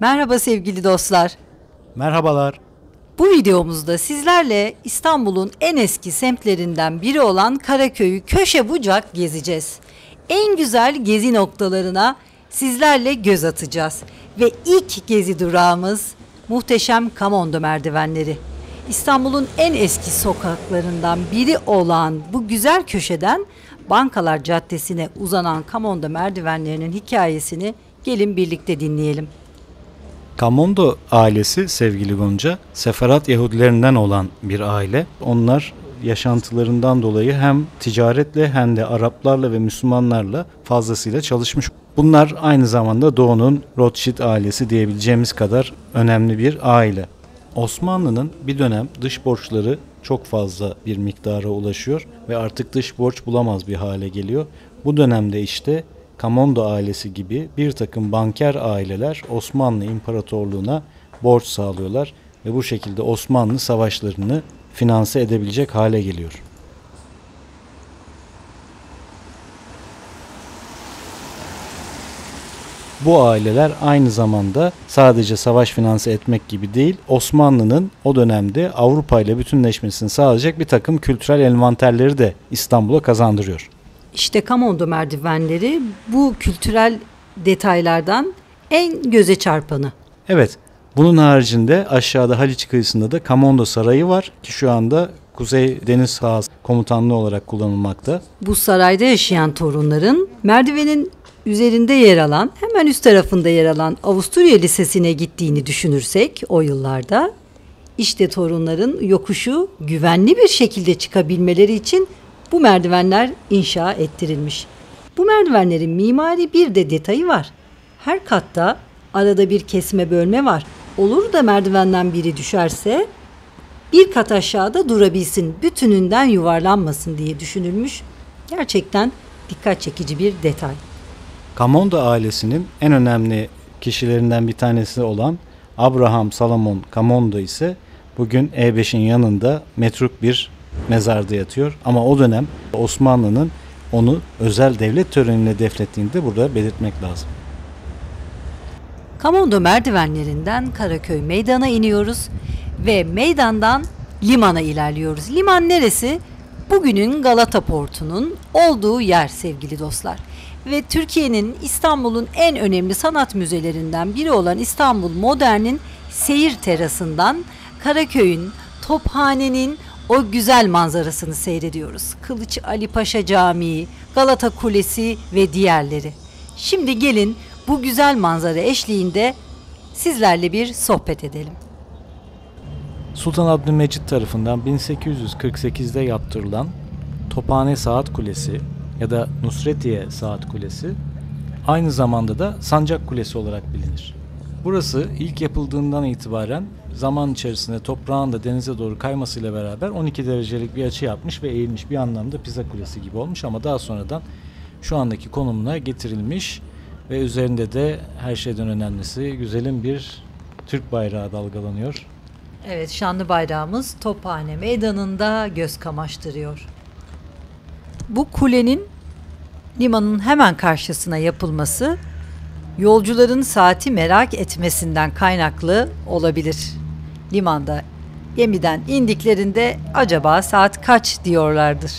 Merhaba sevgili dostlar. Merhabalar. Bu videomuzda sizlerle İstanbul'un en eski semtlerinden biri olan Karaköy'ü köşe bucak gezeceğiz. En güzel gezi noktalarına sizlerle göz atacağız. Ve ilk gezi durağımız muhteşem Kamondo merdivenleri. İstanbul'un en eski sokaklarından biri olan bu güzel köşeden Bankalar Caddesi'ne uzanan Kamondo merdivenlerinin hikayesini gelin birlikte dinleyelim. Kamondo ailesi sevgili Gonca, Seferat Yahudilerinden olan bir aile. Onlar yaşantılarından dolayı hem ticaretle hem de Araplarla ve Müslümanlarla fazlasıyla çalışmış. Bunlar aynı zamanda Doğu'nun Rothschild ailesi diyebileceğimiz kadar önemli bir aile. Osmanlı'nın bir dönem dış borçları çok fazla bir miktara ulaşıyor ve artık dış borç bulamaz bir hale geliyor. Bu dönemde işte Kamondo ailesi gibi bir takım banker aileler Osmanlı İmparatorluğu'na borç sağlıyorlar ve bu şekilde Osmanlı savaşlarını finanse edebilecek hale geliyor. Bu aileler aynı zamanda sadece savaş finanse etmek gibi değil, Osmanlı'nın o dönemde Avrupa ile bütünleşmesini sağlayacak bir takım kültürel envanterleri de İstanbul'a kazandırıyor. İşte Kamondo merdivenleri bu kültürel detaylardan en göze çarpanı. Evet, bunun haricinde aşağıda Haliç kıyısında da Kamondo Sarayı var ki şu anda Kuzey Deniz Sahası Komutanlığı olarak kullanılmakta. Bu sarayda yaşayan torunların merdivenin üzerinde yer alan, hemen üst tarafında yer alan Avusturya Lisesi'ne gittiğini düşünürsek o yıllarda işte torunların yokuşu güvenli bir şekilde çıkabilmeleri için bu merdivenler inşa ettirilmiş. Bu merdivenlerin mimari bir de detayı var. Her katta arada bir kesme bölme var. Olur da merdivenden biri düşerse bir kat aşağıda durabilsin, bütününden yuvarlanmasın diye düşünülmüş. Gerçekten dikkat çekici bir detay. Kamondo ailesinin en önemli kişilerinden bir tanesi olan Abraham Salomon Kamondo ise bugün E5'in yanında metruk bir mezarda yatıyor. Ama o dönem Osmanlı'nın onu özel devlet töreniyle defnettiğini de burada belirtmek lazım. Kamondo merdivenlerinden Karaköy meydana iniyoruz ve meydandan limana ilerliyoruz. Liman neresi? Bugünün Galata Portu'nun olduğu yer sevgili dostlar. Ve Türkiye'nin İstanbul'un en önemli sanat müzelerinden biri olan İstanbul Modern'in seyir terasından Karaköy'ün, Tophane'nin o güzel manzarasını seyrediyoruz. Kılıç Ali Paşa Camii, Galata Kulesi ve diğerleri. Şimdi gelin bu güzel manzara eşliğinde sizlerle bir sohbet edelim. Sultan Abdülmecit tarafından 1848'de yaptırılan Tophane Saat Kulesi ya da Nusretiye Saat Kulesi aynı zamanda da Sancak Kulesi olarak bilinir. Burası ilk yapıldığından itibaren zaman içerisinde toprağın da denize doğru kaymasıyla beraber 12 derecelik bir açı yapmış ve eğilmiş bir anlamda Pisa Kulesi gibi olmuş ama daha sonradan şu andaki konumuna getirilmiş ve üzerinde de her şeyden önemlisi güzelim bir Türk bayrağı dalgalanıyor. Evet şanlı bayrağımız Tophane Meydanı'nda göz kamaştırıyor. Bu kulenin limanın hemen karşısına yapılması yolcuların saati merak etmesinden kaynaklı olabilir. Limanda gemiden indiklerinde acaba saat kaç diyorlardır.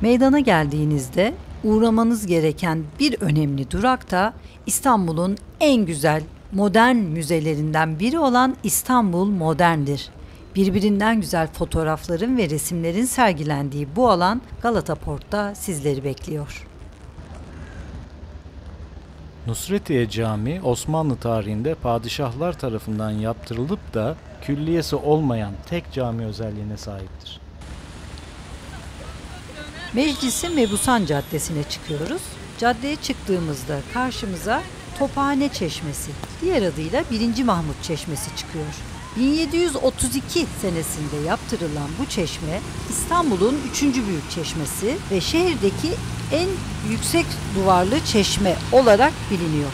Meydana geldiğinizde uğramanız gereken bir önemli durak da İstanbul'un en güzel modern müzelerinden biri olan İstanbul Modern'dir. Birbirinden güzel fotoğrafların ve resimlerin sergilendiği bu alan Galata Port'ta sizleri bekliyor. Nusretiye Camii Osmanlı tarihinde padişahlar tarafından yaptırılıp da külliyesi olmayan tek cami özelliğine sahiptir. Meclisi Mebusan Caddesi'ne çıkıyoruz. Caddeye çıktığımızda karşımıza Tophane Çeşmesi, diğer adıyla 1. Mahmut Çeşmesi çıkıyor. 1732 senesinde yaptırılan bu çeşme İstanbul'un üçüncü büyük çeşmesi ve şehirdeki en yüksek duvarlı çeşme olarak biliniyor.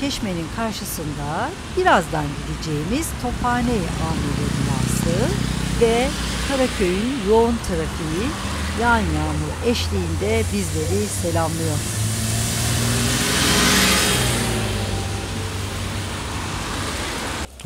Çeşmenin karşısında birazdan gideceğimiz Tophane Amiri binası ve Karaköy'ün yoğun trafiği yağan yağmur eşliğinde bizleri selamlıyor.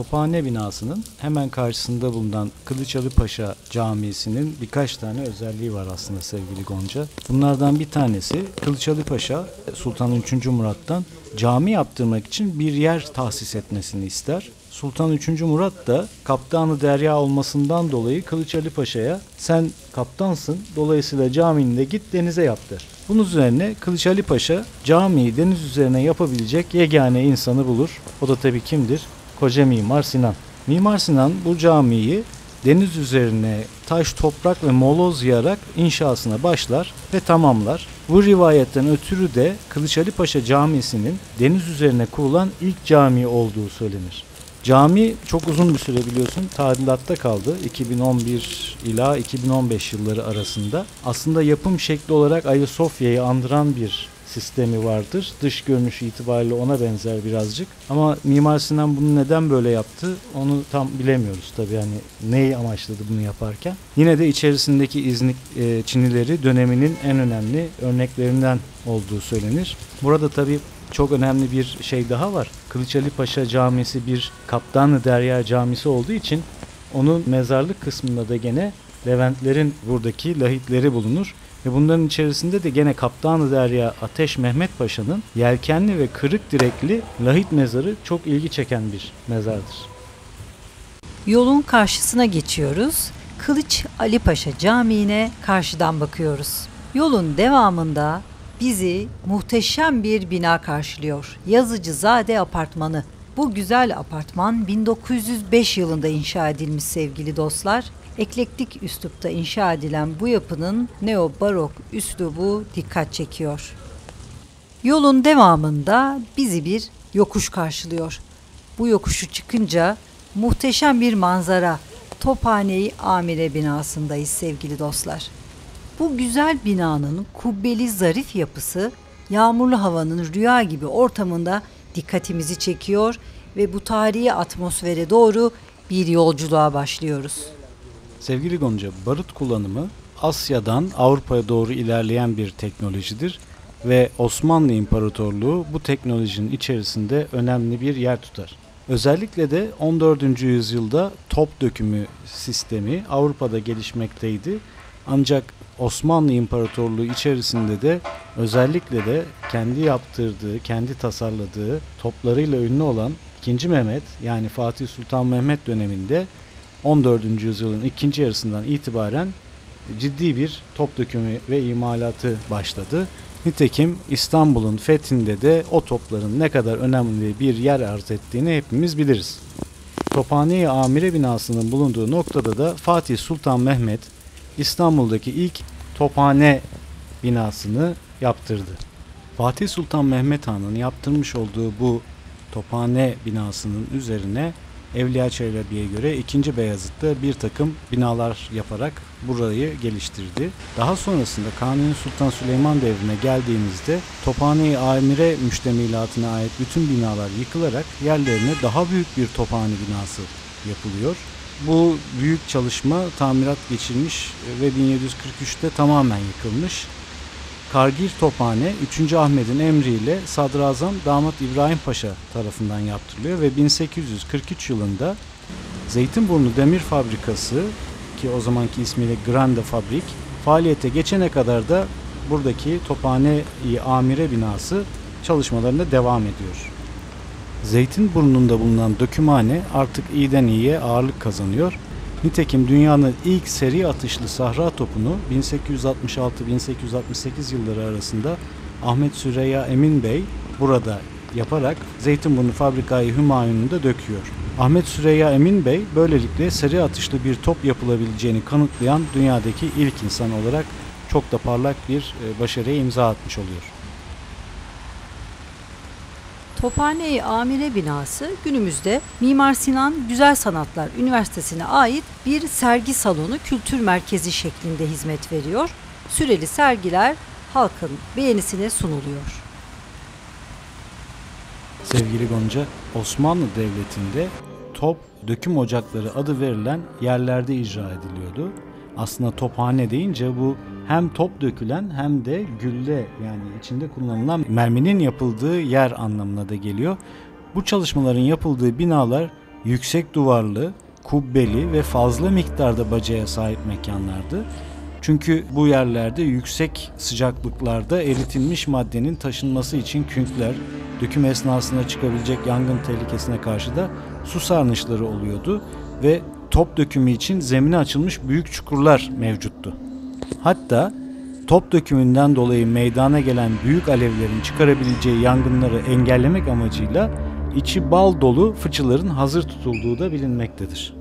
Tophane binasının hemen karşısında bulunan Kılıçalı Paşa Camisi'nin birkaç tane özelliği var aslında sevgili Gonca. Bunlardan bir tanesi Kılıçalı Paşa Sultan 3. Murat'tan cami yaptırmak için bir yer tahsis etmesini ister. Sultan 3. Murat da kaptanı derya olmasından dolayı Kılıç Ali Paşa'ya sen kaptansın dolayısıyla camini de git denize yaptı. Bunun üzerine Kılıç Ali Paşa camiyi deniz üzerine yapabilecek yegane insanı bulur. O da tabii kimdir? Koca Mimar Sinan. Mimar Sinan bu camiyi deniz üzerine taş, toprak ve moloz yayarak inşasına başlar ve tamamlar. Bu rivayetten ötürü de Kılıç Ali Paşa Camisi'nin deniz üzerine kurulan ilk cami olduğu söylenir. Cami çok uzun bir süre biliyorsun tadilatta kaldı. 2011 ila 2015 yılları arasında. Aslında yapım şekli olarak Ayasofya'yı andıran bir sistemi vardır. Dış görünüşü itibariyle ona benzer birazcık. Ama Mimar Sinan bunu neden böyle yaptı onu tam bilemiyoruz tabii yani neyi amaçladı bunu yaparken. Yine de içerisindeki iznik e, çinileri döneminin en önemli örneklerinden olduğu söylenir. Burada tabii çok önemli bir şey daha var. Kılıç Ali Paşa Camisi bir Kaptanı Derya Camisi olduğu için onun mezarlık kısmında da gene Leventlerin buradaki lahitleri bulunur. Ve bunların içerisinde de gene Kaptanı Derya Ateş Mehmet Paşa'nın yelkenli ve kırık direkli lahit mezarı çok ilgi çeken bir mezardır. Yolun karşısına geçiyoruz. Kılıç Ali Paşa Camii'ne karşıdan bakıyoruz. Yolun devamında bizi muhteşem bir bina karşılıyor. Yazıcızade Apartmanı. Bu güzel apartman 1905 yılında inşa edilmiş sevgili dostlar. Eklektik üslupta inşa edilen bu yapının neo-barok üslubu dikkat çekiyor. Yolun devamında bizi bir yokuş karşılıyor. Bu yokuşu çıkınca muhteşem bir manzara Tophane'yi Amire binasındayız sevgili dostlar. Bu güzel binanın kubbeli zarif yapısı yağmurlu havanın rüya gibi ortamında dikkatimizi çekiyor ve bu tarihi atmosfere doğru bir yolculuğa başlıyoruz. Sevgili Gonca, barut kullanımı Asya'dan Avrupa'ya doğru ilerleyen bir teknolojidir ve Osmanlı İmparatorluğu bu teknolojinin içerisinde önemli bir yer tutar. Özellikle de 14. yüzyılda top dökümü sistemi Avrupa'da gelişmekteydi. Ancak Osmanlı İmparatorluğu içerisinde de özellikle de kendi yaptırdığı, kendi tasarladığı toplarıyla ünlü olan 2. Mehmet yani Fatih Sultan Mehmet döneminde 14. yüzyılın ikinci yarısından itibaren ciddi bir top dökümü ve imalatı başladı. Nitekim İstanbul'un fethinde de o topların ne kadar önemli bir yer arz ettiğini hepimiz biliriz. Tophane-i Amire binasının bulunduğu noktada da Fatih Sultan Mehmet İstanbul'daki ilk tophane binasını yaptırdı. Fatih Sultan Mehmet Han'ın yaptırmış olduğu bu tophane binasının üzerine Evliya Çelebi'ye göre 2. Beyazıt'ta bir takım binalar yaparak burayı geliştirdi. Daha sonrasında Kanuni Sultan Süleyman devrine geldiğimizde Tophane-i Amire müştemilatına ait bütün binalar yıkılarak yerlerine daha büyük bir tophane binası yapılıyor. Bu büyük çalışma tamirat geçirmiş ve 1743'te tamamen yıkılmış. Kargir Tophane 3. Ahmet'in emriyle Sadrazam Damat İbrahim Paşa tarafından yaptırılıyor ve 1843 yılında Zeytinburnu Demir Fabrikası ki o zamanki ismiyle Grande Fabrik faaliyete geçene kadar da buradaki Tophane Amire binası çalışmalarına devam ediyor. Zeytinburnu'nda bulunan dökümhane artık iyiden iyiye ağırlık kazanıyor. Nitekim dünyanın ilk seri atışlı sahra topunu 1866-1868 yılları arasında Ahmet Süreyya Emin Bey burada yaparak Zeytinburnu Fabrikayı Hümayun'unda döküyor. Ahmet Süreyya Emin Bey böylelikle seri atışlı bir top yapılabileceğini kanıtlayan dünyadaki ilk insan olarak çok da parlak bir e, başarıya imza atmış oluyor. Tophane-i Amire binası günümüzde Mimar Sinan Güzel Sanatlar Üniversitesi'ne ait bir sergi salonu kültür merkezi şeklinde hizmet veriyor. Süreli sergiler halkın beğenisine sunuluyor. Sevgili Gonca, Osmanlı Devleti'nde top döküm ocakları adı verilen yerlerde icra ediliyordu. Aslında tophane deyince bu hem top dökülen hem de gülle yani içinde kullanılan merminin yapıldığı yer anlamına da geliyor. Bu çalışmaların yapıldığı binalar yüksek duvarlı, kubbeli ve fazla miktarda bacaya sahip mekanlardı. Çünkü bu yerlerde yüksek sıcaklıklarda eritilmiş maddenin taşınması için künkler, döküm esnasında çıkabilecek yangın tehlikesine karşı da su sarnıçları oluyordu ve top dökümü için zemine açılmış büyük çukurlar mevcuttu. Hatta top dökümünden dolayı meydana gelen büyük alevlerin çıkarabileceği yangınları engellemek amacıyla içi bal dolu fıçıların hazır tutulduğu da bilinmektedir.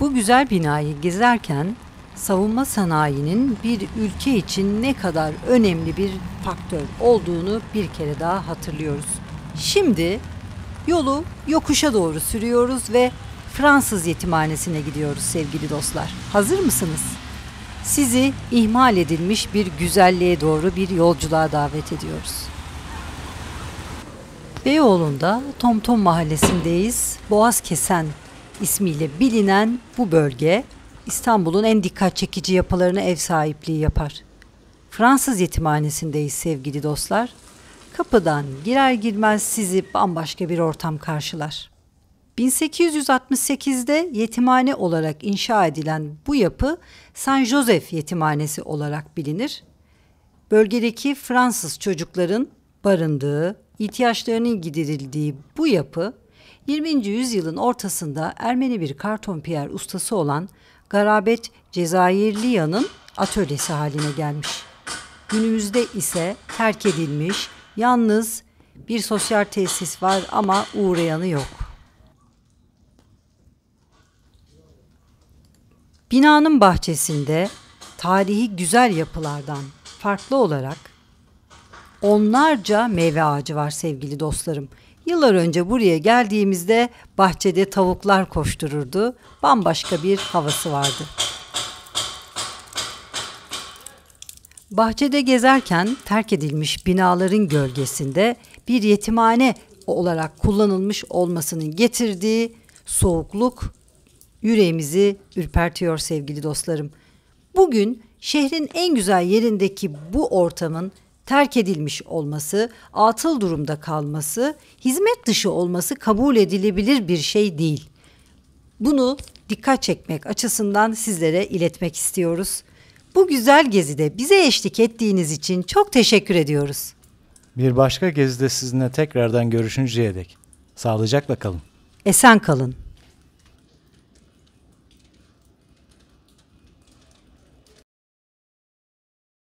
Bu güzel binayı gezerken savunma sanayinin bir ülke için ne kadar önemli bir faktör olduğunu bir kere daha hatırlıyoruz. Şimdi yolu yokuşa doğru sürüyoruz ve Fransız yetimhanesine gidiyoruz sevgili dostlar. Hazır mısınız? Sizi ihmal edilmiş bir güzelliğe doğru bir yolculuğa davet ediyoruz. Beyoğlu'nda Tomtom Mahallesi'ndeyiz. Boğaz Kesen ismiyle bilinen bu bölge İstanbul'un en dikkat çekici yapılarına ev sahipliği yapar. Fransız yetimhanesindeyiz sevgili dostlar. Kapıdan girer girmez sizi bambaşka bir ortam karşılar. 1868'de yetimhane olarak inşa edilen bu yapı Saint Joseph Yetimhanesi olarak bilinir. Bölgedeki Fransız çocukların barındığı, ihtiyaçlarının giderildiği bu yapı 20. yüzyılın ortasında Ermeni bir kartonpiyer ustası olan Garabet Cezayirliya'nın atölyesi haline gelmiş. Günümüzde ise terk edilmiş, yalnız bir sosyal tesis var ama uğrayanı yok. Binanın bahçesinde tarihi güzel yapılardan farklı olarak onlarca meyve ağacı var sevgili dostlarım. Yıllar önce buraya geldiğimizde bahçede tavuklar koştururdu. Bambaşka bir havası vardı. Bahçede gezerken terk edilmiş binaların gölgesinde bir yetimhane olarak kullanılmış olmasının getirdiği soğukluk yüreğimizi ürpertiyor sevgili dostlarım. Bugün şehrin en güzel yerindeki bu ortamın terk edilmiş olması, atıl durumda kalması, hizmet dışı olması kabul edilebilir bir şey değil. Bunu dikkat çekmek açısından sizlere iletmek istiyoruz. Bu güzel gezide bize eşlik ettiğiniz için çok teşekkür ediyoruz. Bir başka gezide sizinle tekrardan görüşünceye dek. Sağlıcakla kalın. Esen kalın.